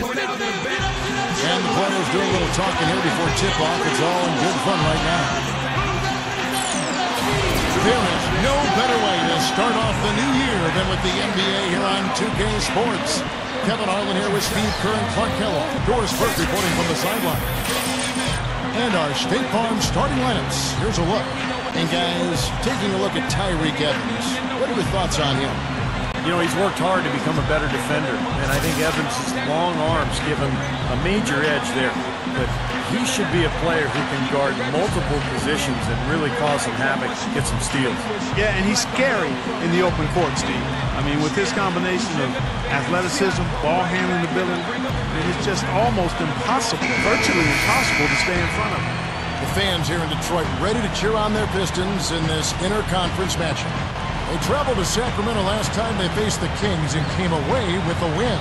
And the players do a little talking here before tip-off. It's all in good fun right now. There is no better way to start off the new year than with the NBA here on 2K Sports. Kevin Harlan here with Steve Kerr and Clark Kellogg. Doris Burke reporting from the sideline. And our State Farm starting lineups. Here's a look. And guys, taking a look at Tyreke Evans, what are your thoughts on him? You know, he's worked hard to become a better defender, and I think Evans' long arms give him a major edge there. But he should be a player who can guard multiple positions and really cause some havoc, get some steals. Yeah, and he's scary in the open court, Steve. I mean, with his combination of athleticism, ball handling ability, it's just almost impossible, virtually impossible to stay in front of him. The fans here in Detroit ready to cheer on their Pistons in this interconference matchup. They traveled to Sacramento last time they faced the Kings and came away with a win.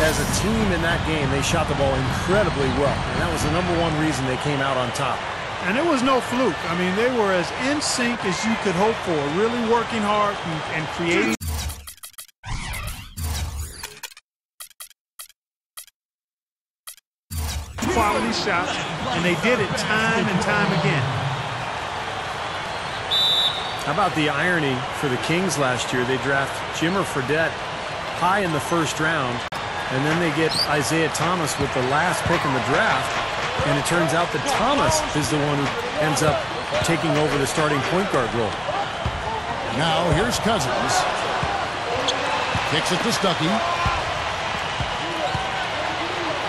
As a team in that game, they shot the ball incredibly well, and that was the number one reason they came out on top. And it was no fluke. I mean, they were as in sync as you could hope for, really working hard and, and creating. quality shots, and they did it time and time again. How about the irony for the Kings last year? They draft Jimmer Fredette high in the first round, and then they get Isaiah Thomas with the last pick in the draft, and it turns out that Thomas is the one who ends up taking over the starting point guard role. Now here's Cousins. Kicks it to Stuckey.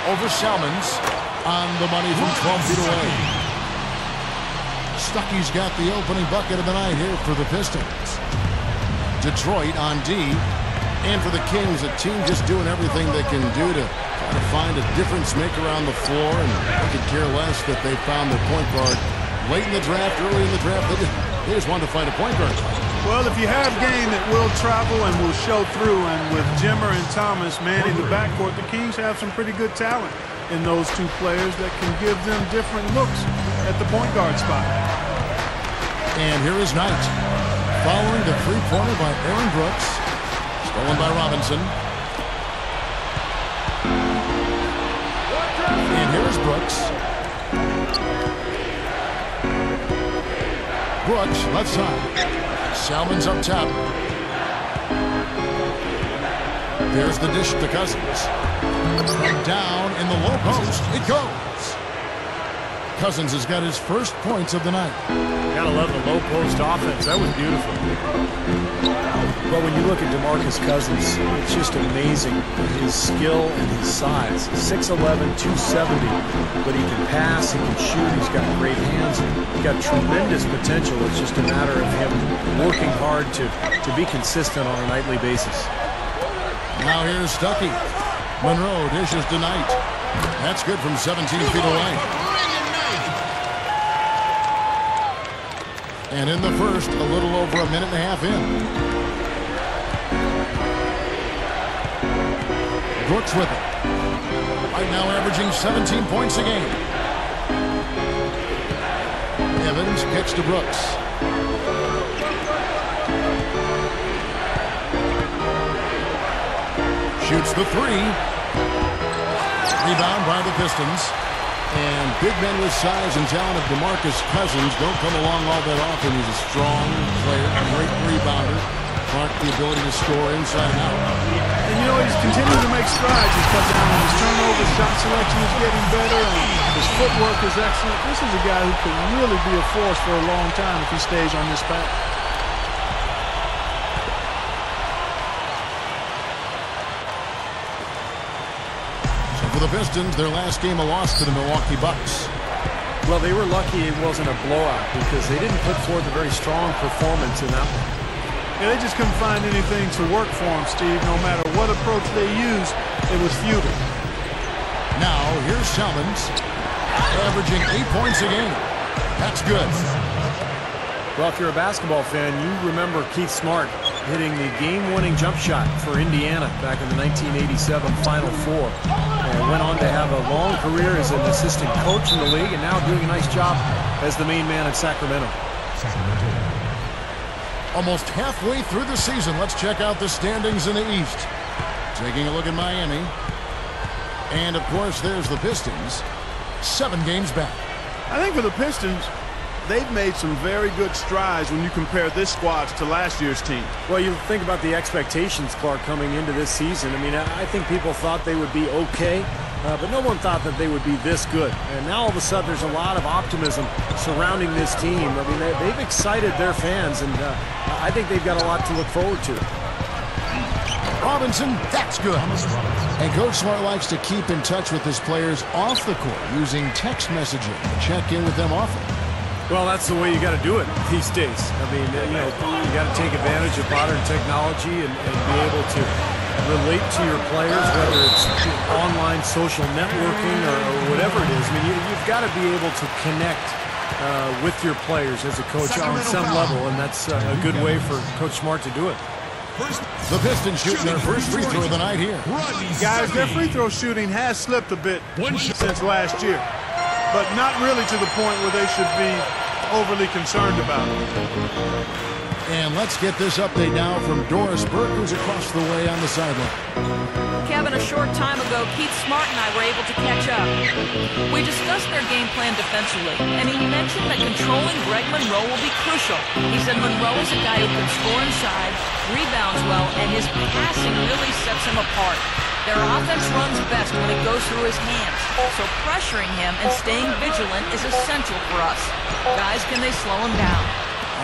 Over Salmons on the money from 12 feet away. Stuckey's got the opening bucket of the night here for the Pistons. Detroit on D. And for the Kings, a team just doing everything they can do to try to find a difference maker on the floor. And I could care less that they found their point guard late in the draft, early in the draft. They just, they just wanted to find a point guard. Well, if you have game that will travel and will show through, and with Jimmer and Thomas manning the backcourt, the Kings have some pretty good talent in those two players that can give them different looks at the point guard spot. And here is Knight. Following the three-pointer by Aaron Brooks. Stolen by Robinson. And here is Brooks. Brooks, left side. Salmons up top. There's the dish to Cousins. Down in the low post, it goes. Cousins has got his first points of the night. Gotta love the low post offense. That was beautiful. But when you look at DeMarcus Cousins, it's just amazing his skill and his size. 6'11", 270, but he can pass, he can shoot, he's got great hands, he's got tremendous potential. It's just a matter of him working hard to, to be consistent on a nightly basis. Now here's Stuckey. Monroe dishes to Knight. That's good from 17 feet away. And in the first, a little over a minute and a half in. Brooks with it. Right now averaging 17 points a game. Evans kicks to Brooks. Shoots the three. Rebound by the Pistons. And big men with size and talent of DeMarcus Cousins don't come along all that often. He's a strong player, a great rebounder. Clark, the ability to score inside and out. And you know, he's continuing to make strides. He's cut down on his turnovers. Shot selection is getting better. And his footwork is excellent. This is a guy who could really be a force for a long time if he stays on this path. The Pistons, their last game a loss to the Milwaukee Bucks. Well, they were lucky it wasn't a blowout because they didn't put forth a very strong performance in that one. Yeah, they just couldn't find anything to work for them, Steve. No matter what approach they used, it was futile. Now, here's Salmons, averaging eight points a game. That's good. Well, if you're a basketball fan, you remember Keith Smart hitting the game-winning jump shot for Indiana back in the 1987 Final Four. And went on to have a long career as an assistant coach in the league and now doing a nice job as the main man in Sacramento. Almost halfway through the season, let's check out the standings in the East. Taking a look at Miami. And, of course, there's the Pistons. Seven games back. I think for the Pistons, they've made some very good strides when you compare this squad to last year's team. Well, you think about the expectations, Clark, coming into this season. I mean, I think people thought they would be okay, uh, but no one thought that they would be this good. And now all of a sudden there's a lot of optimism surrounding this team. I mean, they, have excited their fans, and uh, I think they've got a lot to look forward to. Robinson, that's good. And Coach Smart likes to keep in touch with his players off the court using text messaging. Check in with them often. Well, that's the way you got to do it these days. I mean, you know, you got to take advantage of modern technology and, and be able to relate to your players, whether it's online social networking or, or whatever it is. I mean, you, have got to be able to connect uh, with your players as a coach on some level, and that's uh, a good way for Coach Smart to do it. The Pistons shooting their first free throw of the night here. Guys, their free throw shooting has slipped a bit since last year but not really to the point where they should be overly concerned about it. And let's get this update now from Doris Burke, who's across the way on the sideline. Kevin, a short time ago, Keith Smart and I were able to catch up. We discussed their game plan defensively, and he mentioned that controlling Greg Monroe will be crucial. He said Monroe is a guy who can score inside, rebounds well, and his passing really sets him apart. Their offense runs best when it goes through his hands, so pressuring him and staying vigilant is essential for us. Guys, can they slow him down?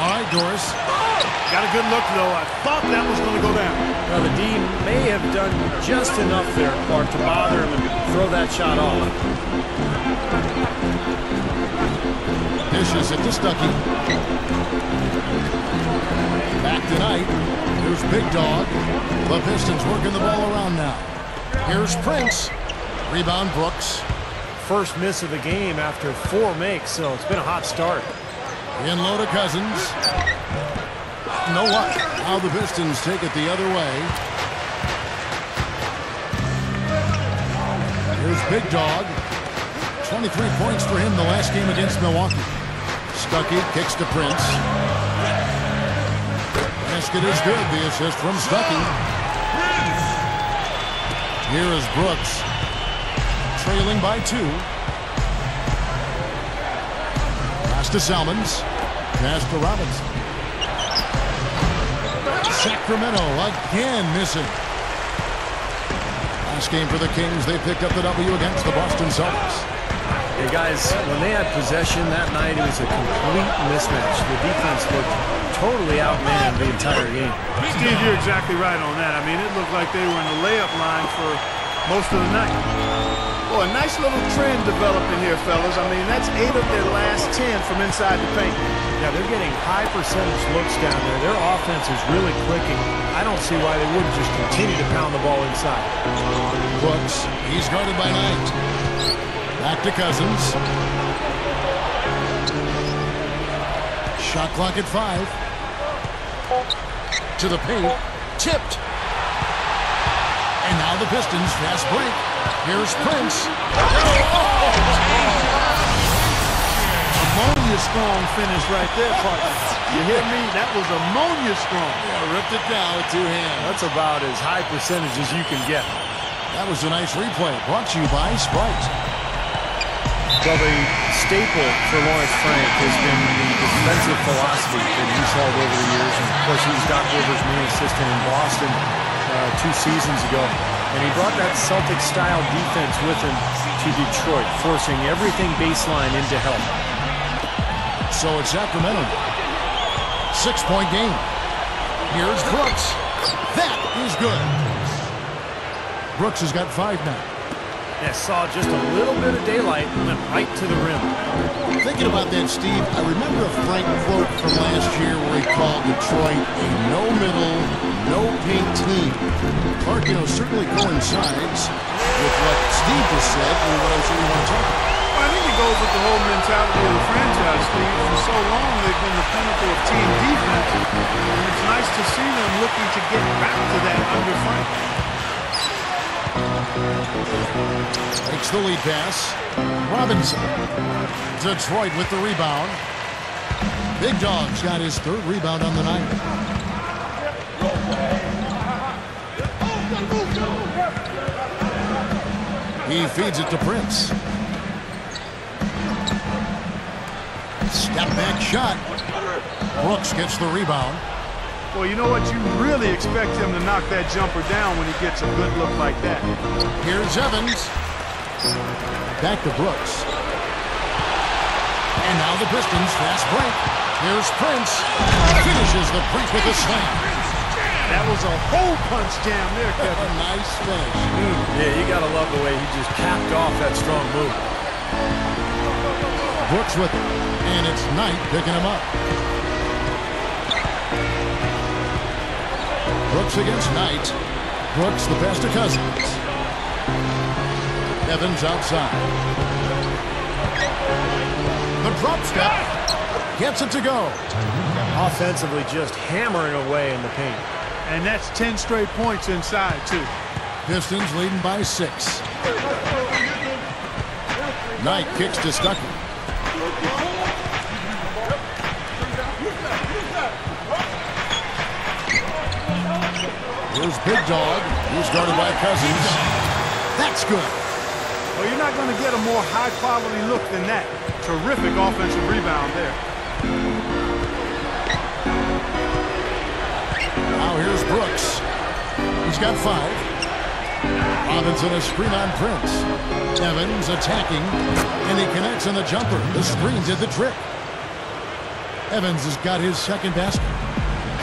All right, Doris. Got a good look, though. I thought that was going to go down. Well, the D may have done just enough there, Clark, to bother him and throw that shot off. Dishes it to Stuckey. Back tonight. Here's Big Dog. The Pistons working the ball around now. Here's Prince. Rebound Brooks. First miss of the game after four makes, so it's been a hot start. In low to Cousins. No luck. Now the Pistons take it the other way. Here's Big Dog. 23 points for him the last game against Milwaukee. Stuckey kicks to Prince. Basket is good. The assist from Stuckey. Here is Brooks. Trailing by two. Pass to Salmons. Pass to Robinson. Sacramento again missing. Last game for the Kings, they picked up the W against the Boston Celtics. Hey guys, when they had possession that night, it was a complete mismatch. The defense looked totally outmanned the entire game. Steve, you're exactly right on that. I mean, it looked like they were in the layup line for most of the night. Well, a nice little trend developing here, fellas. I mean, that's eight of their last ten from inside the paint. Yeah, they're getting high percentage looks down there. Their offense is really clicking. I don't see why they wouldn't just continue to pound the ball inside. Brooks, he's guarded by Knight. Back to Cousins. Shot clock at five. To the paint. Tipped. And now the Pistons fast break. Here's Prince. Ammonia strong finish right there, partner. You hear me? That was ammonia strong. Yeah, ripped it down with two hands. That's about as high percentage as you can get. That was a nice replay. Brought to you by Sprite. Well, the staple for Lawrence Frank has been the defensive philosophy that he's held over the years. And of course, he was Doc Rivers' main assistant in Boston uh, two seasons ago. And he brought that Celtic-style defense with him to Detroit, forcing everything baseline into help. So it's Sacramento. Six-point game. Here's Brooks. That is good. Brooks has got five now. Yeah, saw just a little bit of daylight and went right to the rim. Thinking about that, Steve, I remember a Frank quote from last year where he called Detroit a no-middle, no-paint team. Clark, you know, certainly coincides with what Steve just said and what I'm sure you want to talk about. I think it goes with the whole mentality of the franchise, Steve. For so long, they've been the pinnacle of team defense, and it's nice to see them looking to get back to that under Frank. Takes the lead pass. Robinson. Detroit with the rebound. Big Dog's got his third rebound on the night. He feeds it to Prince. Step back shot. Brooks gets the rebound. Well, you know what? You really expect him to knock that jumper down when he gets a good look like that. Here's Evans. Back to Brooks. And now the Pistons fast break. Here's Prince. Finishes the break with a slam. That was a whole punch jam there, A Kevin. nice finish. Yeah, you got to love the way he just capped off that strong move. Brooks with it. And it's Knight picking him up. Brooks against Knight. Brooks the best of Cousins. Evans outside. The drop step. Gets it to go. Offensively, just hammering away in the paint. And that's 10 straight points inside, too. Pistons leading by six. Knight kicks to Stuckey. Here's Big Dog. He's guarded by Cousins. That's good. Well, you're not going to get a more high-quality look than that. Terrific offensive rebound there. Now here's Brooks. He's got five. Robinson a screen on Prince. Evans attacking, and he connects on the jumper. The screen did the trick. Evans has got his second basket.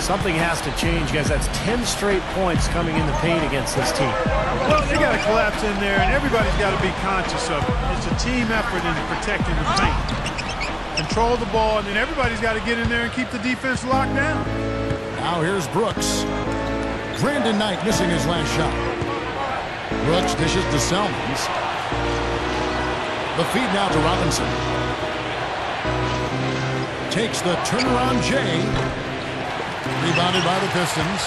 Something has to change, guys. That's 10 straight points coming in the paint against this team. Well, they got to collapse in there, and everybody's got to be conscious of it. It's a team effort in protecting the paint. Control the ball, and then everybody's got to get in there and keep the defense locked down. Now here's Brooks. Brandon Knight missing his last shot. Brooks dishes to Salmons. The feed now to Robinson. Takes the turnaround J. Rebounded by the Pistons.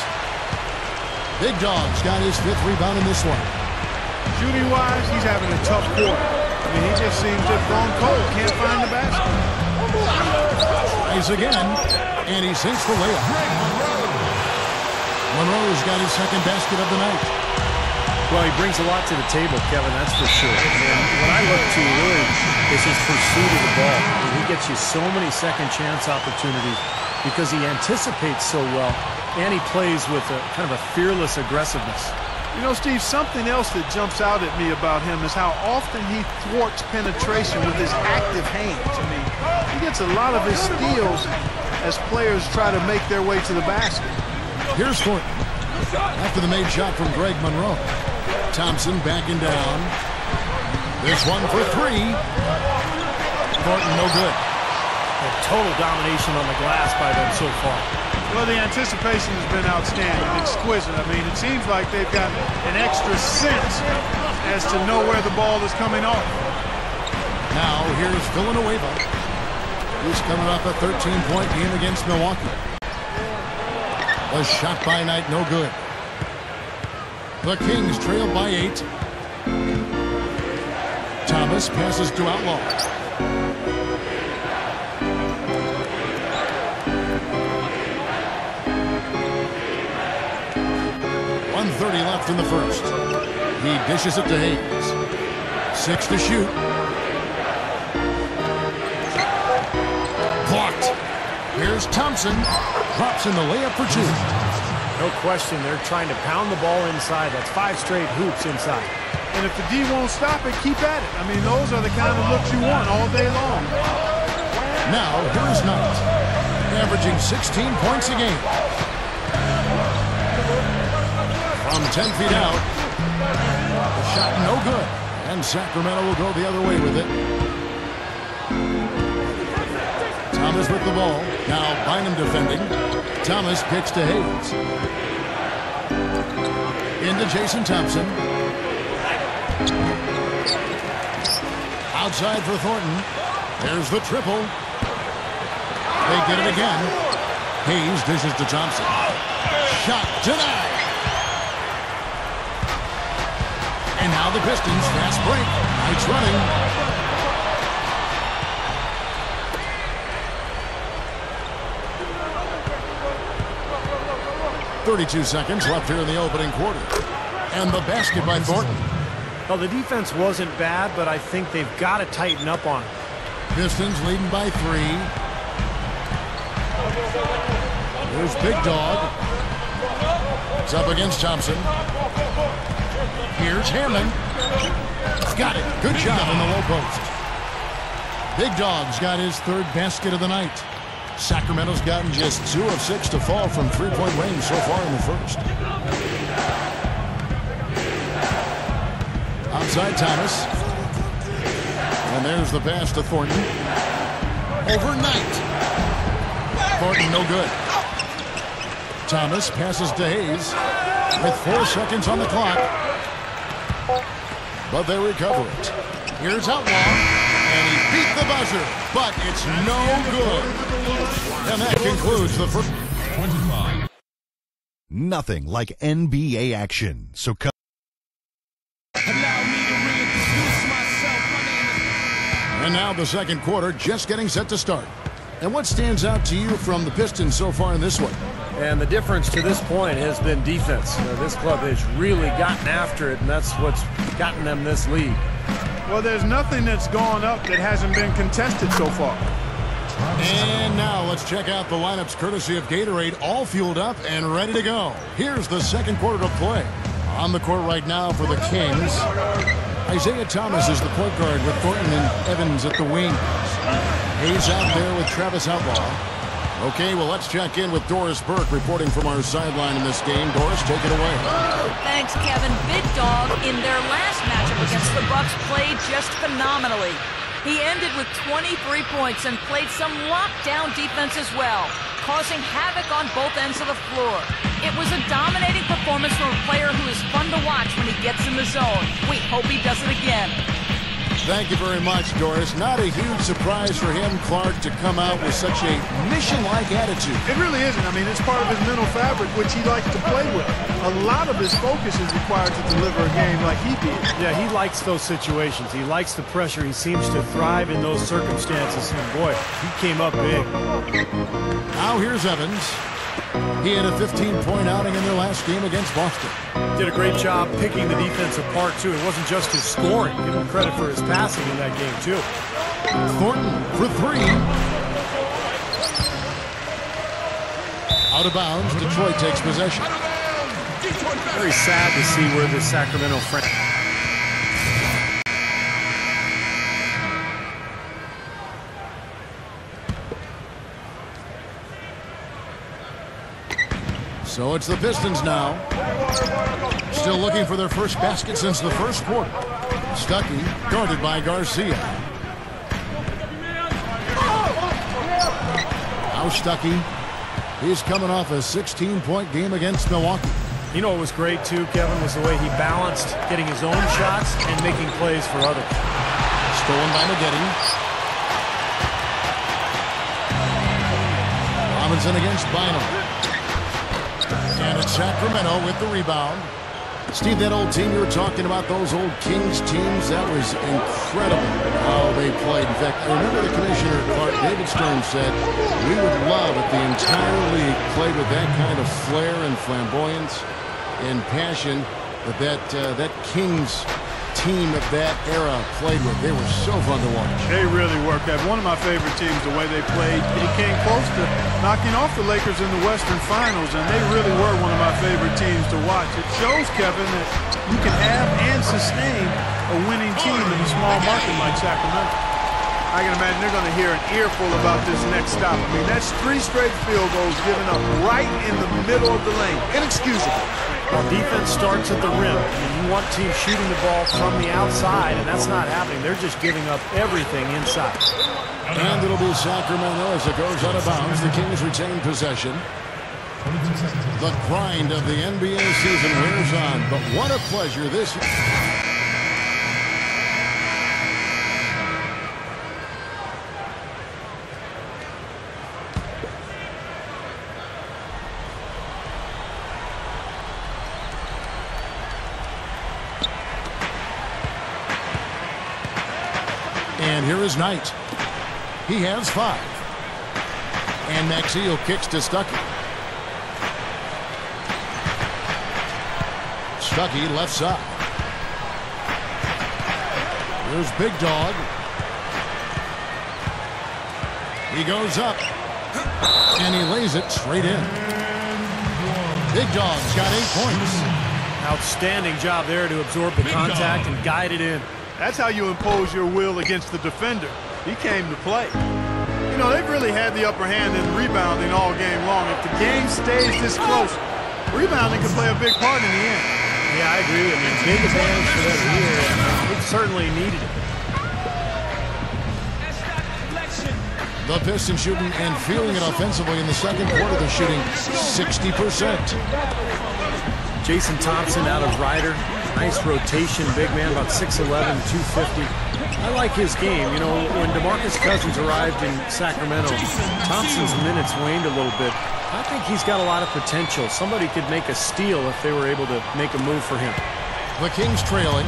Big Dog's got his fifth rebound in this one. Shooting-wise, he's having a tough quarter. I mean, he just seems just gone cold. Can't find the basket. Tries again, and he sinks the layup. Monroe's got his second basket of the night. Well, he brings a lot to the table, Kevin, that's for sure. And what I look to really is his pursuit of the ball. I mean, he gets you so many second chance opportunities because he anticipates so well and he plays with a kind of a fearless aggressiveness. You know, Steve, something else that jumps out at me about him is how often he thwarts penetration with his active hands. I mean, he gets a lot of his steals as players try to make their way to the basket. Here's Thornton. After the made shot from Greg Monroe. Thompson backing down. This one for three. Thornton no good. A total domination on the glass by them so far. Well, the anticipation has been outstanding, exquisite. I mean, it seems like they've got an extra sense as to know where the ball is coming off. Now here's Villanueva. He's coming off a 13-point game against Milwaukee. A shot by Knight, no good. The Kings trail by eight. Thomas passes to Outlaw. One thirty left in the first. He dishes it to Hayes. Six to shoot. Blocked. Here's Thompson. Drops in the layup for two. No question, they're trying to pound the ball inside. That's five straight hoops inside. And if the D won't stop it, keep at it. I mean, those are the kind of looks you want all day long. Now, here's Knight. Averaging 16 points a game. From 10 feet out. The shot no good. And Sacramento will go the other way with it. Thomas with the ball. Now Bynum defending. Thomas kicks to Hayes. Into Jason Thompson. Outside for Thornton. There's the triple. They get it again. Hayes dishes to Thompson. Shot denied. Now the Pistons fast break. Knight's running. Thirty-two seconds left here in the opening quarter. And the basket by Thornton. Well, the defense wasn't bad, but I think they've got to tighten up on it. Pistons leading by three. There's Big Dog. It's up against Thompson. Here's Hammond. Got it. Good job in the low post. Big Dog's got his third basket of the night. Sacramento's gotten just two of six to fall from three-point range so far in the first. Outside Thomas. And there's the pass to Thornton. Over Knight. Thornton no good. Thomas passes to Hayes with four seconds on the clock. But they recover it. Here's Outlaw. And he beat the buzzer. But it's no good. And that concludes the first. 25. Nothing like NBA action. So come. And now the second quarter just getting set to start. And what stands out to you from the Pistons so far in this one? And the difference to this point has been defense. You know, this club has really gotten after it, and that's what's gotten them this lead. Well, there's nothing that's gone up that hasn't been contested so far. And now let's check out the lineups courtesy of Gatorade, all fueled up and ready to go. Here's the second quarter to play. On the court right now for the Kings, Isaiah Thomas is the point guard with Thornton and Evans at the wings. Hayes out there with Travis Outlaw. Okay, well, let's check in with Doris Burke reporting from our sideline in this game. Doris, take it away. Thanks, Kevin. Big Dog, in their last matchup against the Bucks, played just phenomenally. He ended with 23 points and played some lockdown defense as well, causing havoc on both ends of the floor. It was a dominating performance from a player who is fun to watch when he gets in the zone. We hope he does it again. Thank you very much, Doris. Not a huge surprise for him, Clark, to come out with such a mission-like attitude. It really isn't. I mean, it's part of his mental fabric, which he likes to play with. A lot of his focus is required to deliver a game like he did. Yeah, he likes those situations. He likes the pressure. He seems to thrive in those circumstances. And boy, he came up big. Now here's Evans. He had a 15-point outing in their last game against Boston. Did a great job picking the defense apart, too. It wasn't just his scoring. Give him credit for his passing in that game, too. Thornton for three. Out of bounds, Detroit takes possession. Very sad to see where the Sacramento franchise... So it's the Pistons now. Still looking for their first basket since the first quarter. Stuckey guarded by Garcia. Now Stuckey. He's coming off a 16-point game against Milwaukee. You know what was great, too, Kevin, was the way he balanced getting his own shots and making plays for others. Stolen by Maggette. Robinson against Bynum. And it's Sacramento with the rebound. Steve, that old team you were talking about, those old Kings teams, that was incredible how they played. In fact, I remember the commissioner, Clark David Stern, said, we would love if the entire league played with that kind of flair and flamboyance and passion that that, uh, that Kings team of that era played with. They were so fun to watch. They really were, Kev. One of my favorite teams, the way they played. They came close to knocking off the Lakers in the Western Finals, and they really were one of my favorite teams to watch. It shows, Kevin, that you can have and sustain a winning team in a small market like Sacramento. I can imagine they're going to hear an earful about this next stop. I mean, that's three straight field goals given up right in the middle of the lane. Inexcusable. Well, defense starts at the rim. Mean, you want teams shooting the ball from the outside, and that's not happening. They're just giving up everything inside. And it'll be Sacramento as it goes out of bounds. The Kings retain possession. The grind of the NBA season wears on, but what a pleasure this And here is Knight. He has five. And Maxiell kicks to Stuckey. Stuckey left side. Here's Big Dog. He goes up. And he lays it straight in. Big Dog's got eight points. Outstanding job there to absorb the contact and guide it in. That's how you impose your will against the defender. He came to play. You know, they've really had the upper hand in rebounding all game long. If the game stays this close, rebounding can play a big part in the end. Yeah, I agree. I mean, big advantage for them here. It certainly needed it. The Pistons shooting and feeling it offensively in the second quarter. They're shooting 60%. Jason Thompson out of Rider. Nice rotation, big man, about 6'11", 250. I like his game. You know, when DeMarcus Cousins arrived in Sacramento, Thompson's minutes waned a little bit. I think he's got a lot of potential. Somebody could make a steal if they were able to make a move for him. The Kings trailing.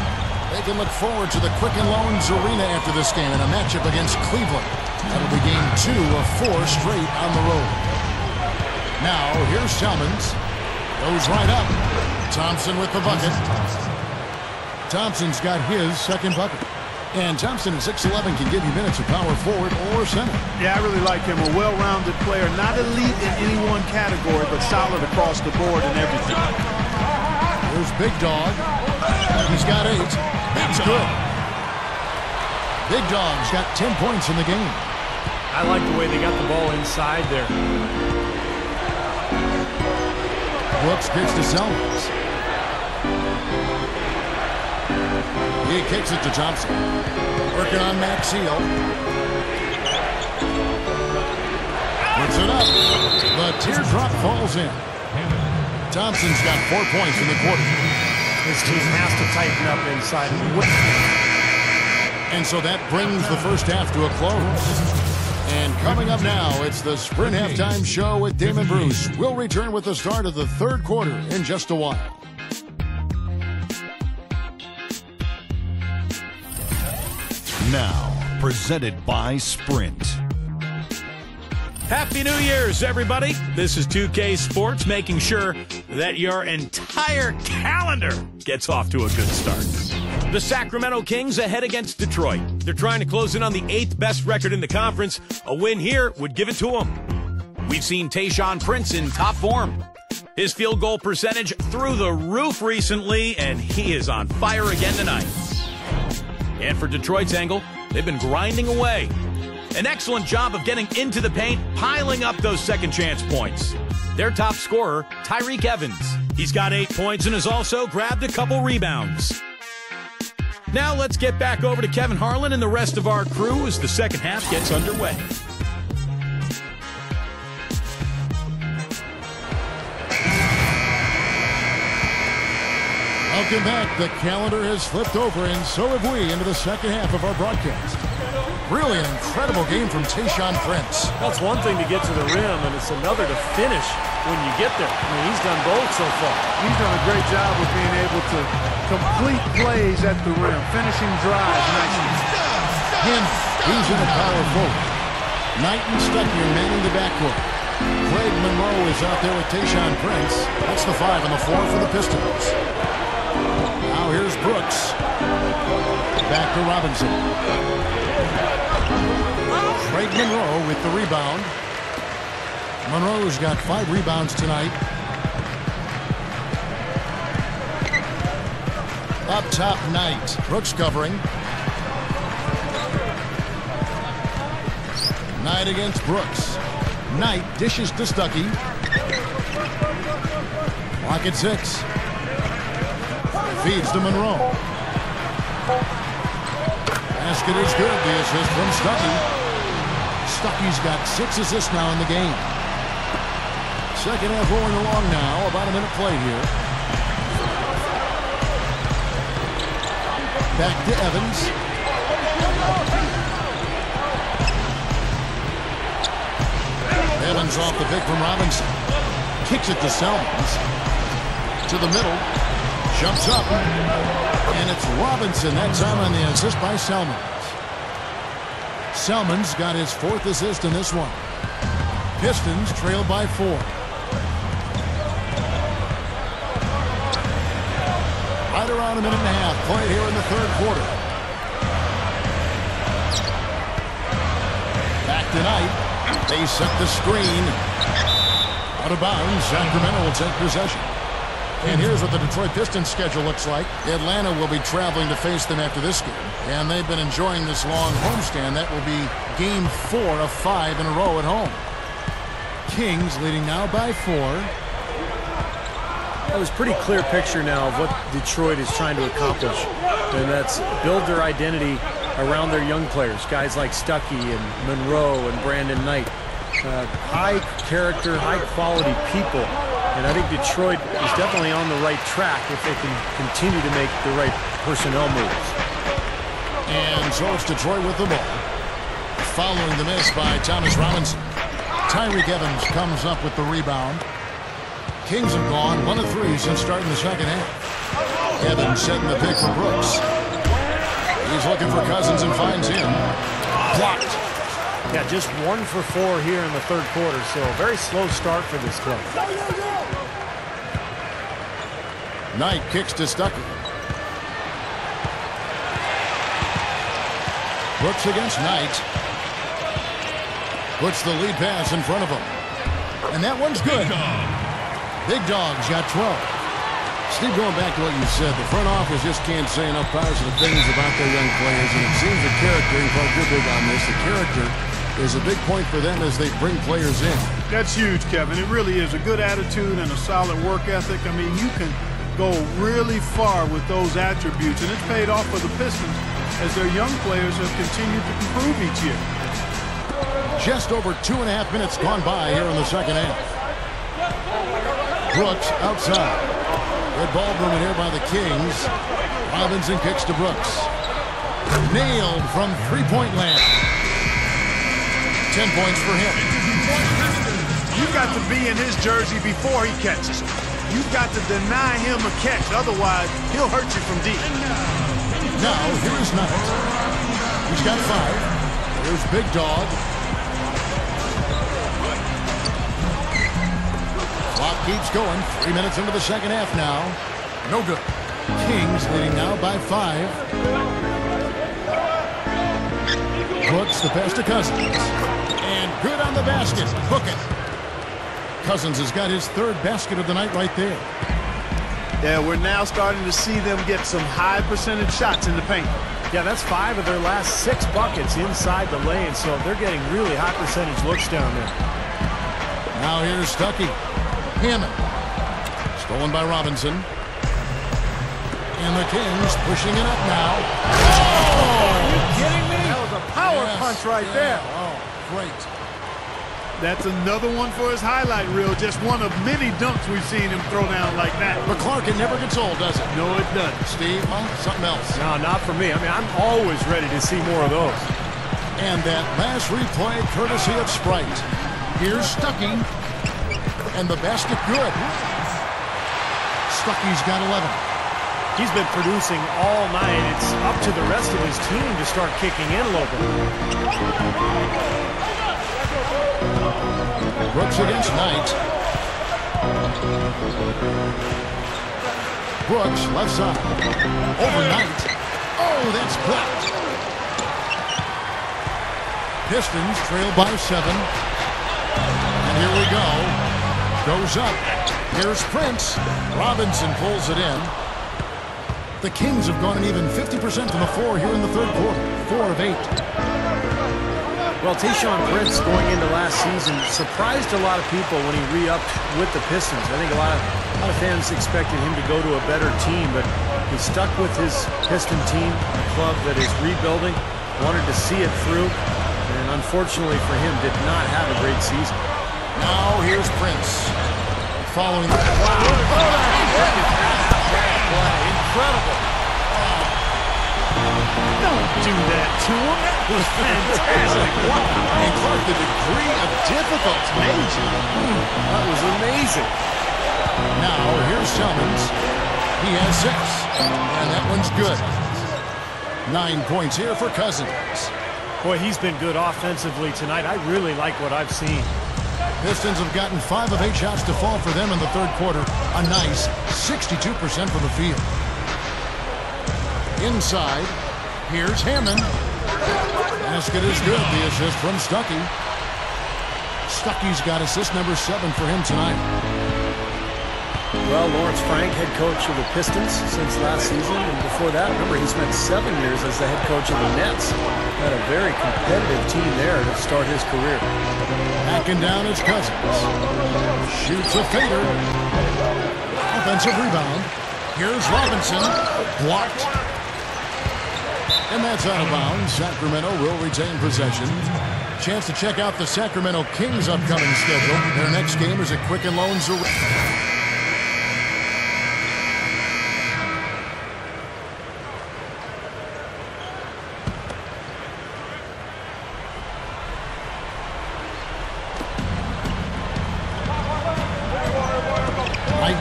They can look forward to the Quicken Loans Arena after this game in a matchup against Cleveland. That'll be game two of four straight on the road. Now, here's Salmons. Goes right up. Thompson with the bucket. Thompson's got his second bucket. And Thompson at 6'11 can give you minutes of power forward or center. Yeah, I really like him. A well-rounded player. Not elite in any one category, but solid across the board and everything. There's Big Dog. He's got eight. That's good. Big Dog's got 10 points in the game. I like the way they got the ball inside there. Brooks kicks to Salmons. He kicks it to Thompson. Working on Maxiell. Puts it up. The teardrop falls in. Thompson's got four points in the quarter. His team has to tighten up inside. And so that brings the first half to a close. And coming up now, it's the Sprint Halftime Show with Damon Bruce. We'll return with the start of the third quarter in just a while. Presented by Sprint. Happy New Year's, everybody. This is 2K Sports making sure that your entire calendar gets off to a good start. The Sacramento Kings ahead against Detroit. They're trying to close in on the eighth best record in the conference. A win here would give it to them. We've seen Tayshaun Prince in top form. His field goal percentage through the roof recently, and he is on fire again tonight. And for Detroit's angle, they've been grinding away. An excellent job of getting into the paint, piling up those second chance points. Their top scorer, Tyreke Evans. He's got eight points and has also grabbed a couple rebounds. Now let's get back over to Kevin Harlan and the rest of our crew as the second half gets underway. Welcome back. The calendar has flipped over, and so have we into the second half of our broadcast. Really an incredible game from Tayshaun Prince. That's one thing to get to the rim, and it's another to finish when you get there. I mean, he's done both so far. He's done a great job of being able to complete plays at the rim, finishing drives nicely. Him, he's in the power forward. Knight and Stuckey manning the backcourt. Greg Monroe is out there with Tayshaun Prince. That's the five and the four for the Pistons. Now here's Brooks. Back to Robinson. Greg Monroe with the rebound. Monroe's got five rebounds tonight. Up top, Knight. Brooks covering. Knight against Brooks. Knight dishes to Stuckey. Clock at six. Feeds to Monroe. Basket is good. The assist from Stuckey. Stuckey's got six assists now in the game. Second half rolling along now. About a minute play here. Back to Evans. Evans off the pick from Robinson. Kicks it to Salmons. To the middle. Jumps up. And it's Robinson that time on the assist by Salmons. Selman's got his fourth assist in this one. Pistons trail by four. Right around a minute and a half. Play here in the third quarter. Back tonight. They set the screen. Out of bounds. Sacramento will take possession. And here's what the Detroit Pistons schedule looks like. Atlanta will be traveling to face them after this game. And they've been enjoying this long homestand. That will be game four of five in a row at home. Kings leading now by four. That was pretty clear picture now of what Detroit is trying to accomplish. And that's build their identity around their young players. Guys like Stuckey and Monroe and Brandon Knight. Uh, high character, high quality people. And I think Detroit is definitely on the right track if they can continue to make the right personnel moves. And so it's Detroit with the ball. Following the miss by Thomas Robinson. Tyreke Evans comes up with the rebound. Kings have gone one of three since starting the second half. Evans setting the pick for Brooks. He's looking for Cousins and finds him. Blocked. Yeah, just one for four here in the third quarter, so a very slow start for this club. Knight kicks to Stuckey. Brooks against Knight. Puts the lead pass in front of him. And that one's good. Big Dog's got 12. Steve, going back to what you said, the front office just can't say enough positive things about their young players, and it seems the character, and Clark, you're big on this, the character is a big point for them as they bring players in. That's huge, Kevin. It really is a good attitude and a solid work ethic. I mean, you can go really far with those attributes, and it's paid off for the Pistons as their young players have continued to improve each year. Just over two and a half minutes gone by here in the second half. Brooks outside. Good ball movement here by the Kings. Robinson kicks to Brooks. Nailed from three-point land. Ten points for him. You've got to be in his jersey before he catches. You've got to deny him a catch. Otherwise, he'll hurt you from deep. Now, here is Knight. He's got five. Here's Big Dog. Clock keeps going. Three minutes into the second half now. No good. Kings leading now by five. Brooks the pass to Cousins. Good on the basket. Hook it. Cousins has got his third basket of the night right there. Yeah, we're now starting to see them get some high percentage shots in the paint. Yeah, that's five of their last six buckets inside the lane, so they're getting really high percentage looks down there. Now here's Stuckey. Hammond. Stolen by Robinson. And the Kings pushing it up now. Oh! Are you kidding me? That was a power Yes, punch right yeah. there. Oh, great. That's another one for his highlight reel. Just one of many dunks we've seen him throw down like that. But Clark, it never gets old, does it? No, it doesn't. Steve, huh? something else. No, not for me. I mean, I'm always ready to see more of those. And that last replay, courtesy of Sprite. Here's Stuckey. And the basket good. Stuckey's got 11. He's been producing all night. It's up to the rest of his team to start kicking in a little bit. Brooks against Knight. Brooks, left side. Over Knight. Oh, that's blocked. Pistons trail by seven. And here we go. Goes up. Here's Prince. Robinson pulls it in. The Kings have gone an even 50% from the floor here in the third quarter. Four of eight. Well, Tayshaun Prince going into last season surprised a lot of people when he re-upped with the Pistons. I think a lot of, a lot of fans expected him to go to a better team, but he stuck with his Piston team, a club that is rebuilding, wanted to see it through, and unfortunately for him, did not have a great season. Now here's Prince. Following the... Incredible. Don't do that to him. That was fantastic. And Clark, the degree of difficulty. Major. That was amazing. Now here's Salmons. He has six. And that one's good. Nine points here for Cousins. Boy, he's been good offensively tonight. I really like what I've seen. Pistons have gotten five of eight shots to fall for them in the third quarter. A nice 62% from the field. Inside, here's Hammond. Basket is good. The assist from Stuckey. Stuckey's got assist number seven for him tonight. Well, Lawrence Frank, head coach of the Pistons since last season, and before that, remember, he spent seven years as the head coach of the Nets. Had a very competitive team there to start his career. Backing down his Cousins. Shoots a fader. Offensive rebound. Here's Robinson. Blocked. And that's out of bounds. Sacramento will retain possession. Chance to check out the Sacramento Kings upcoming schedule. Their next game is at Quicken Loans Arena.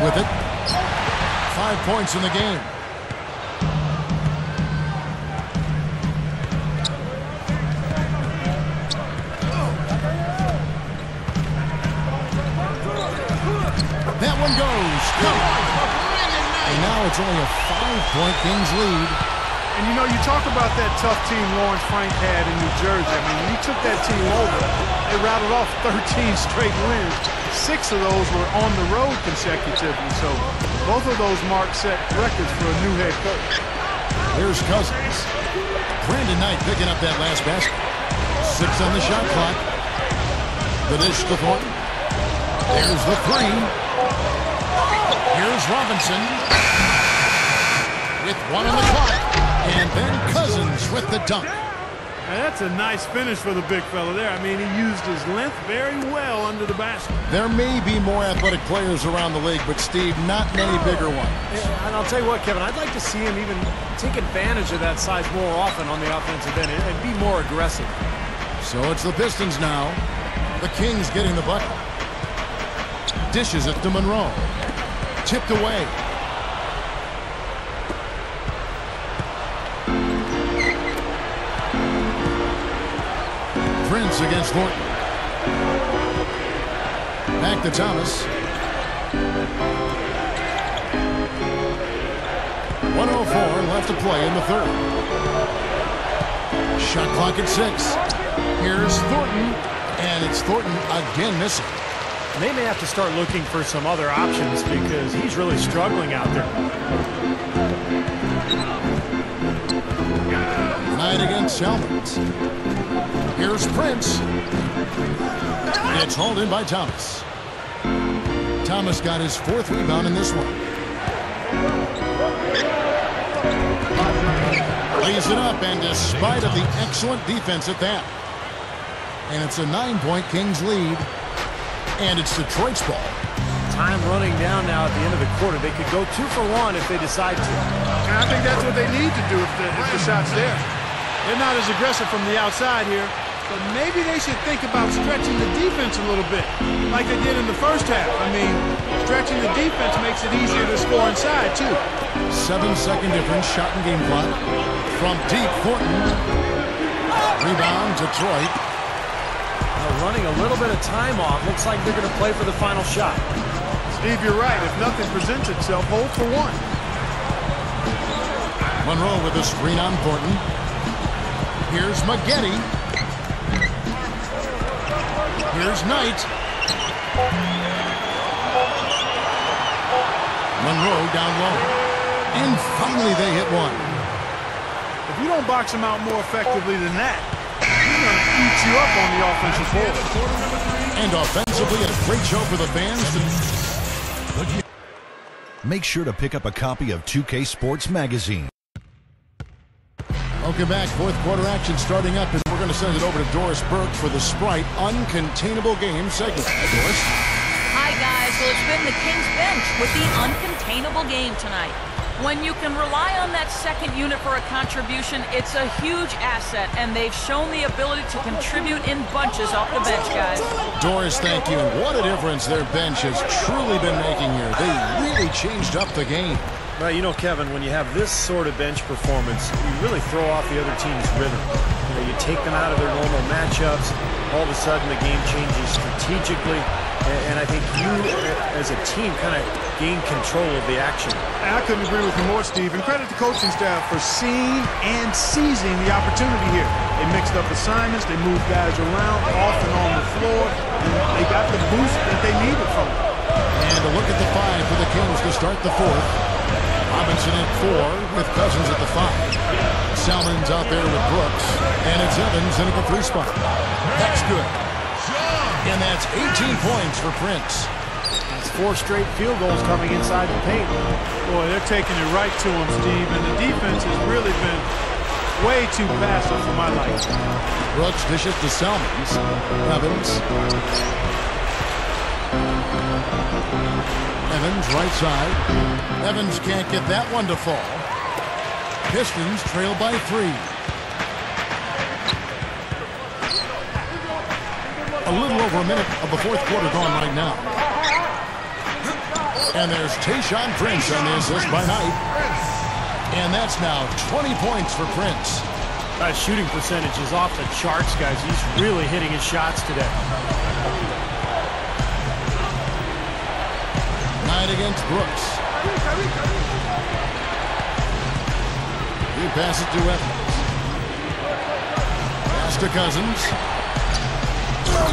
with it. Five points in the game. And now it's only a five-point Kings lead. And you know, you talk about that tough team Lawrence Frank had in New Jersey. I mean, he took that team over. They rattled off 13 straight wins. Six of those were on the road consecutively. So both of those marks set records for a new head coach. Here's Cousins. Brandon Knight picking up that last basket. Six on the shot clock. The dish to Thornton. There's the three. Here's Robinson. With one on the clock. And then Cousins with the dunk. Now that's a nice finish for the big fella there. I mean, he used his length very well under the basket. There may be more athletic players around the league, but, Steve, not many bigger ones. Yeah, and I'll tell you what, Kevin, I'd like to see him even take advantage of that size more often on the offensive end and be more aggressive. So it's the Pistons now. The Kings getting the bucket. Dishes it to Monroe. Tipped away. Against Thornton. Back to Thomas. 104 left to play in the third. Shot clock at six. Here's Thornton, and it's Thornton again missing. They may have to start looking for some other options because he's really struggling out there. Knight against Helmets. Here's Prince. It's hauled in by Thomas. Thomas got his fourth rebound in this one. Lays it up, and despite of the excellent defense at that. And it's a nine-point Kings lead. And it's Detroit's ball. Time running down now at the end of the quarter. They could go two for one if they decide to. And I think that's what they need to do if the, if the shot's there. They're not as aggressive from the outside here. But maybe they should think about stretching the defense a little bit, like they did in the first half. I mean, stretching the defense makes it easier to score inside, too. Seven-second difference, shot and game clock. From deep, Thornton. Rebound, Detroit. Now running a little bit of time off. Looks like they're going to play for the final shot. Steve, you're right. If nothing presents itself, hold for one. Monroe with a screen on Thornton. Here's Maggette. Here's Knight. Monroe down low. And finally they hit one. If you don't box him out more effectively than that, he's going to eat you up on the offensive board. And offensively, a great show for the fans. Make sure to pick up a copy of 2K Sports Magazine. Welcome back. Fourth quarter action starting up, and we're going to send it over to Doris Burke for the Sprite Uncontainable Game segment. Hi, Doris. Hi, guys. Well, it's been the Kings bench with the uncontainable game tonight. When you can rely on that second unit for a contribution, it's a huge asset, and they've shown the ability to contribute in bunches off the bench, guys. Doris, thank you. And what a difference their bench has truly been making here. They really changed up the game. Well, you know, Kevin, when you have this sort of bench performance, you really throw off the other team's rhythm. You know, you take them out of their normal matchups. All of a sudden, the game changes strategically. And And I think you, as a team, kind of gain control of the action. I couldn't agree with you more, Steve. And credit the coaching staff for seeing and seizing the opportunity here. They mixed up assignments. They moved guys around, off and on the floor. And they got the boost that they needed from it. And a look at the five for the Kings to start the fourth. Robinson at four with Cousins at the five. Salmons out there with Brooks. And it's Evans in at the three spot. That's good. And that's 18 points for Prince. That's four straight field goals coming inside the paint. Boy, they're taking it right to him, Steve. And the defense has really been way too passive for my liking. Brooks dishes to Salmons. Evans. Evans, right side. Evans can't get that one to fall. Pistons trail by three. A little over a minute of the fourth quarter gone right now. And there's Tayshaun Prince on the assist by Knight. And that's now 20 points for Prince. That shooting percentage is off the charts, guys. He's really hitting his shots today. Knight against Brooks. He passes to Evans. Pass to Cousins.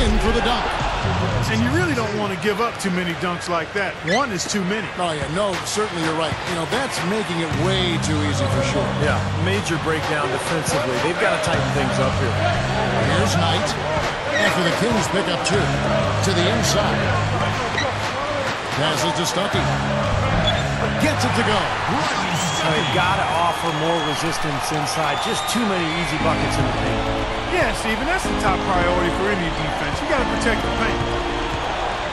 In for the dunk. And you really don't want to give up too many dunks like that. One is too many. Oh, yeah, no, certainly you're right. You know, that's making it way too easy for sure. Yeah, major breakdown defensively. They've got to tighten things up here. Here's Knight. After the Kings pick up two. To the inside. Passes to Stuckey. Gets it to go. They've got to offer more resistance inside. Just too many easy buckets in the paint. Yeah, Steven, that's the top priority for any defense. You got to protect the paint.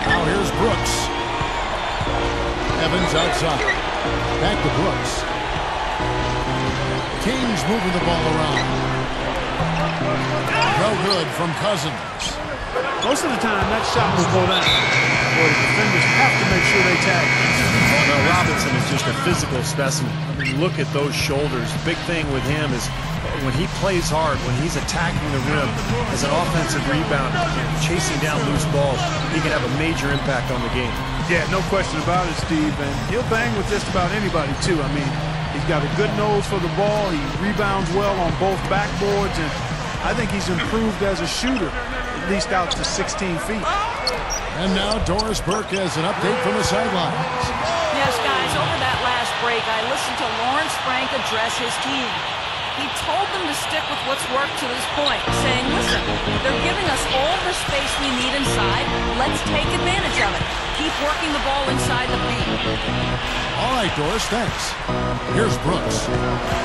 Now here's Brooks. Evans outside. Back to Brooks. Kings moving the ball around. No good from Cousins. Most of the time, that shot will go down. Boy, the defenders have to make sure they tag. Well, Robinson is just a physical specimen. I mean, look at those shoulders. Big thing with him is when he plays hard, when he's attacking the rim as an offensive rebounder, chasing down loose balls, he can have a major impact on the game. Yeah, no question about it, Steve. And he'll bang with just about anybody, too. I mean, he's got a good nose for the ball. He rebounds well on both backboards. And I think he's improved as a shooter, at least out to 16 feet. And now Doris Burke has an update from the sidelines. Yes, guys, over that last break, I listened to Lawrence Frank address his team. He told them to stick with what's worked to this point, saying, listen, they're giving us all the space we need inside. Let's take advantage of it. Keep working the ball inside the paint. All right, Doris, thanks. Here's Brooks.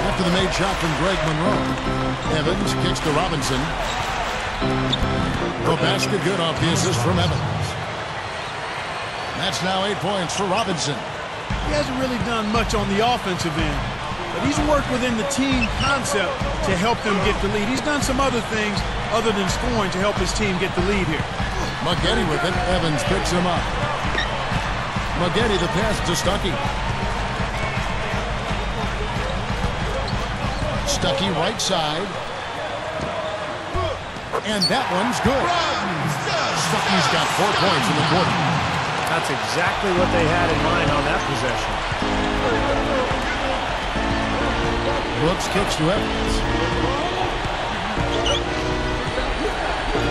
After the made shot from Greg Monroe. Evans kicks to Robinson. The basket good off the assist from Evans. That's now eight points for Robinson. He hasn't really done much on the offensive end, but he's worked within the team concept to help them get the lead. He's done some other things other than scoring to help his team get the lead here. Maggette with it. Evans picks him up. Maggette the pass to Stuckey. Stuckey right side. And that one's good. Stuckey's got four points in the quarter. That's exactly what they had in mind on that possession. Brooks kicks to Evans.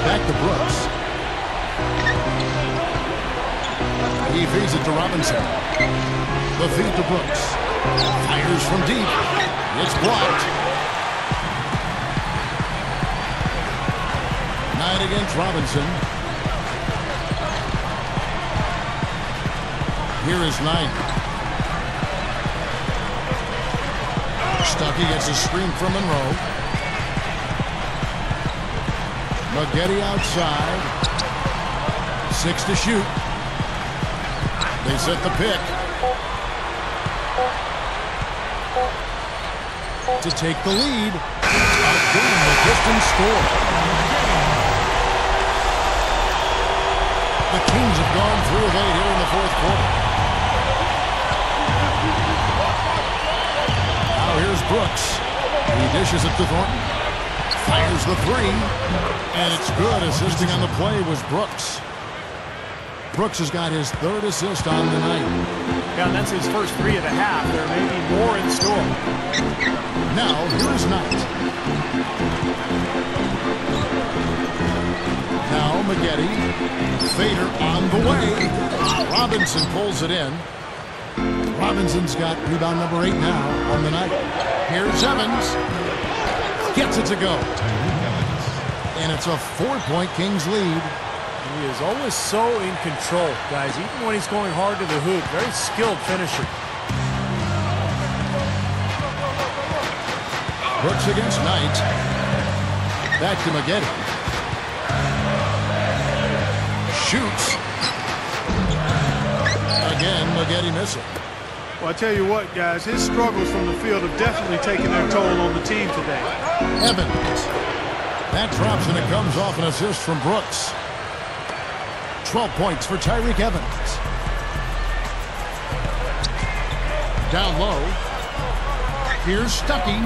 Back to Brooks. He feeds it to Robinson. The feed to Brooks. Fires from deep. It's blocked. Knight against Robinson. Here is Knight. Stuckey gets a screen from Monroe. Maggette outside. Six to shoot. They set the pick. To take the lead. Again, the Pistons score. The Kings have gone of eight here in the fourth quarter. Now here's Brooks. He dishes it to Thornton. Fires the three. And it's good. Assisting on the play was Brooks. Brooks has got his third assist on the night. Yeah, and that's his first three of the half. There may be more in store. Now, here's Knight. Now, Maggette. Fader on the way. Robinson pulls it in. Robinson's got rebound number eight now on the night. Here's Evans. Gets it to go. And it's a four-point Kings lead. He is always so in control, guys, even when he's going hard to the hoop. Very skilled finisher. Brooks against Knight. Back to Maggette. Shoots. Again, Maggette missing. Well, I tell you what, guys, his struggles from the field have definitely taken their toll on the team today. Evans. That drops and it comes off an assist from Brooks. 12 points for Tyreke Evans. Down low. Here's Stuckey.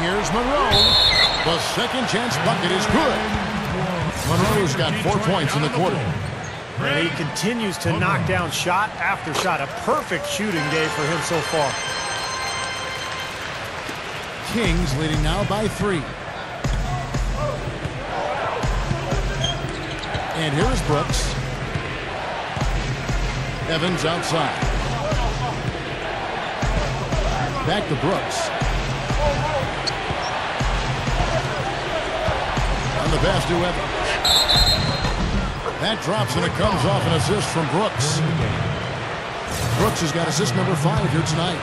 Here's Monroe. The second chance bucket is good. Monroe's got four points in the quarter. And he continues to knock down shot after shot. A perfect shooting day for him so far. Kings leading now by three. And here's Brooks. Evans outside. Back to Brooks. On the pass to Evans. That drops and it comes off an assist from Brooks. Brooks has got assist number five here tonight.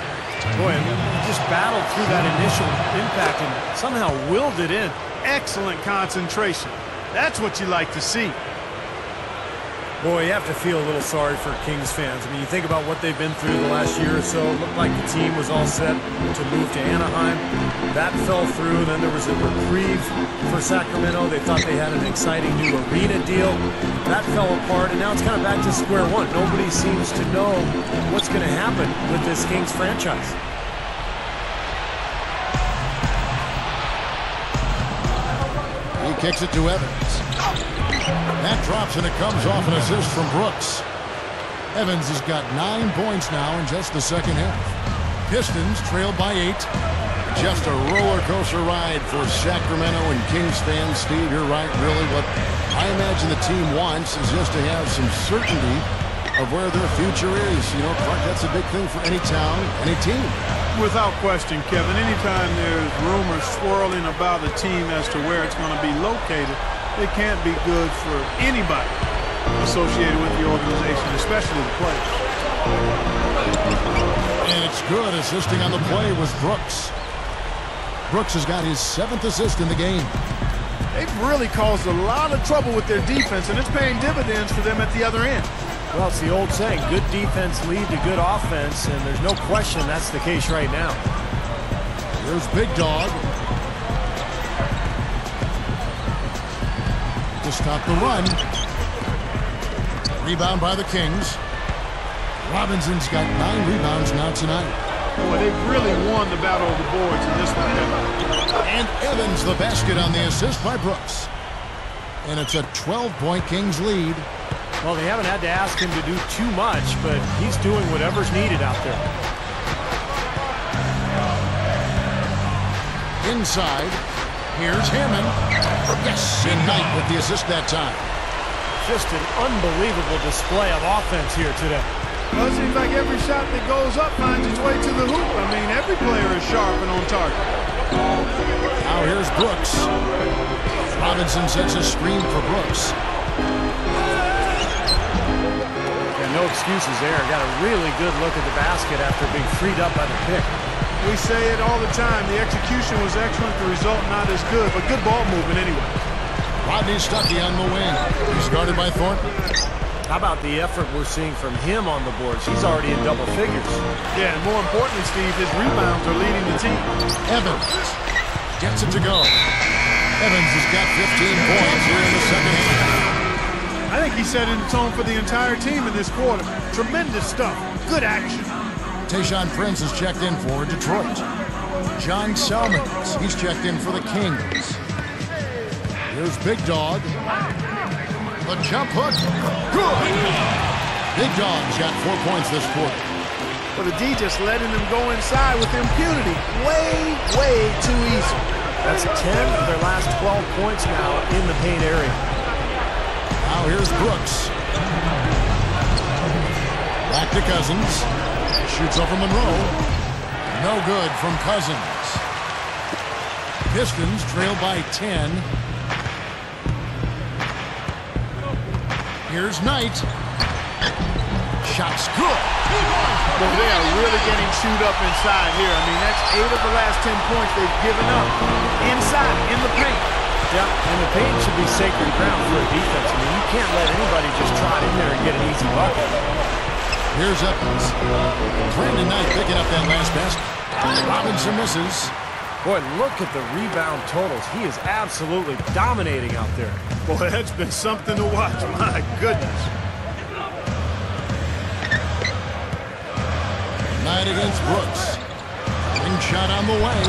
Boy, he just battled through that initial impact and somehow willed it in. Excellent concentration. That's what you like to see. Boy, you have to feel a little sorry for Kings fans. I mean, you think about what they've been through the last year or so. It looked like the team was all set to move to Anaheim. That fell through. Then there was a reprieve for Sacramento. They thought they had an exciting new arena deal. That fell apart, and now it's kind of back to square one. Nobody seems to know what's going to happen with this Kings franchise. He kicks it to Evans. That drops and it comes off an assist from Brooks. Evans has got nine points now in just the second half. Pistons trailed by eight. Just a roller coaster ride for Sacramento and Kings fans. Steve, you're right. Really, what I imagine the team wants is just to have some certainty of where their future is. You know, Clark, that's a big thing for any town, any team. Without question, Kevin, anytime there's rumors swirling about a team as to where it's going to be located, it can't be good for anybody associated with the organization, especially the players. And it's good. Assisting on the play was Brooks. Brooks has got his seventh assist in the game. They've really caused a lot of trouble with their defense, and it's paying dividends for them at the other end. Well, it's the old saying, good defense lead to good offense, and there's no question that's the case right now. Here's Big Dog. To stop the run. Rebound by the Kings. Robinson's got nine rebounds now tonight. Boy, they've really won the battle of the boards in this one, And Evans the basket on the assist by Brooks. And it's a 12-point Kings lead. Well, they haven't had to ask him to do too much, but he's doing whatever's needed out there. Inside, here's Hammond. Yes, and Knight with the assist that time. Just an unbelievable display of offense here today. Well, it seems like every shot that goes up finds its way to the hoop. I mean, every player is sharp and on target. Now here's Brooks. Robinson sets a screen for Brooks. Yeah, no excuses there. Got a really good look at the basket after being freed up by the pick. We say it all the time. The execution was excellent. The result not as good, but good ball movement anyway. Rodney Stuckey on the wing. He's guarded by Thornton. How about the effort we're seeing from him on the boards? He's already in double figures. Yeah, and more importantly, Steve, his rebounds are leading the team. Evans gets it to go. Evans has got 15 points here in the second half. I think he's setting the tone for the entire team in this quarter. Tremendous stuff. Good action. Tayshaun Prince has checked in for Detroit. John Salmons, he's checked in for the Kings. Here's Big Dog. The jump hook. Good. Big Dog's got four points this quarter. But the D just letting them go inside with impunity. Way, way too easy. That's 10 of their last 12 points now in the paint area. Now here's Brooks. Back to Cousins. Shoots over Monroe. No good from Cousins. Pistons trail by 10. Here's Knight. Shot's good. But they are really getting chewed up inside here. I mean, that's eight of the last 10 points they've given up. Inside, in the paint. Yeah, and the paint should be sacred ground for a defense. I mean, you can't let anybody just trot in there and get an easy bucket. Here's Evans. Brandon Knight picking up that last basket. Robinson misses. Boy, look at the rebound totals. He is absolutely dominating out there. Boy, that's been something to watch. My goodness. Knight against Brooks. Ring shot on the way.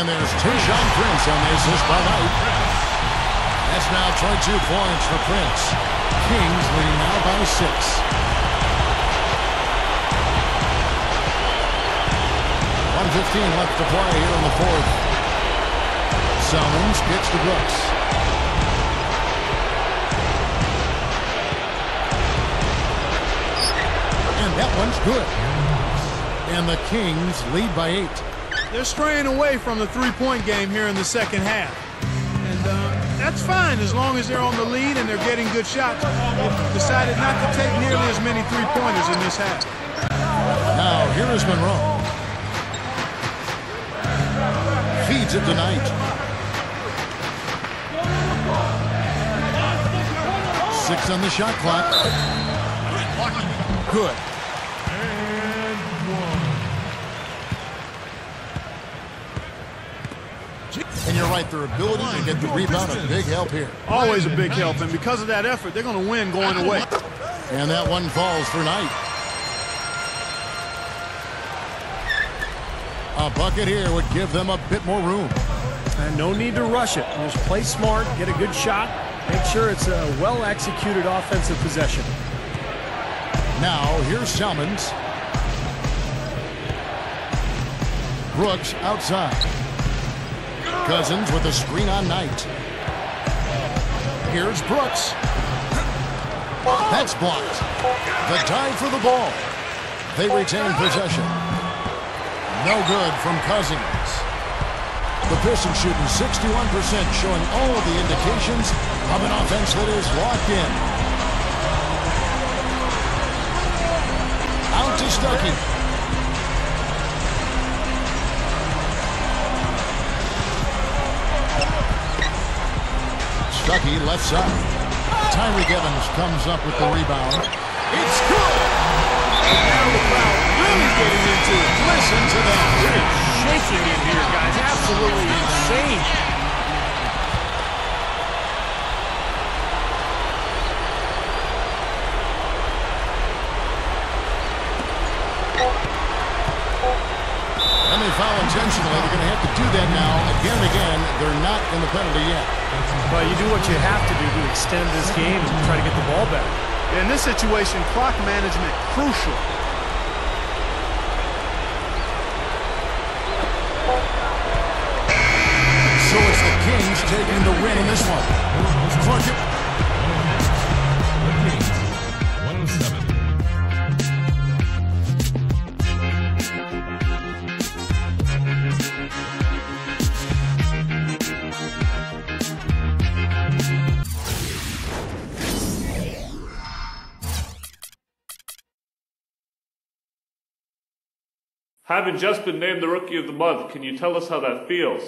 And there's Tayshaun Prince on the assist by Knight. That's now 22 points for Prince. Kings leading now by six. Left to play here in the fourth. Salmons gets to Brooks. And that one's good. And the Kings lead by eight. They're straying away from the three-point game here in the second half. And uh, that's fine as long as they're on the lead and they're getting good shots. They've decided not to take nearly as many three-pointers in this half. Now, here is Monroe. Feeds it to Knight. Six on the shot clock. Good. And one. And you're right, their ability to get the rebound a big help here. Always a big help, and because of that effort, they're going to win going away. And that one falls for Knight. Bucket here would give them a bit more room. And no need to rush it. Just play smart, get a good shot, make sure it's a well-executed offensive possession. Now, here's Salmons. Brooks outside. Cousins with a screen on Knight. Here's Brooks. That's blocked. The tie for the ball. They retain possession. No good from Cousins. The Pistons shooting 61%, showing all of the indications of an offense that is locked in. Out to Stuckey. Stuckey left side. Tyreke Evans comes up with the rebound. It's good! Now the crowd really getting into it. Listen to that. It's shaking in here, guys. Absolutely insane. Foul intentionally. They're going to have to do that now again and again. They're not in the penalty yet. But you do what you have to do to extend this game and try to get the ball back. In this situation, clock management crucial. So it's the Kings taking the win in this one. Having just been named the Rookie of the Month, can you tell us how that feels?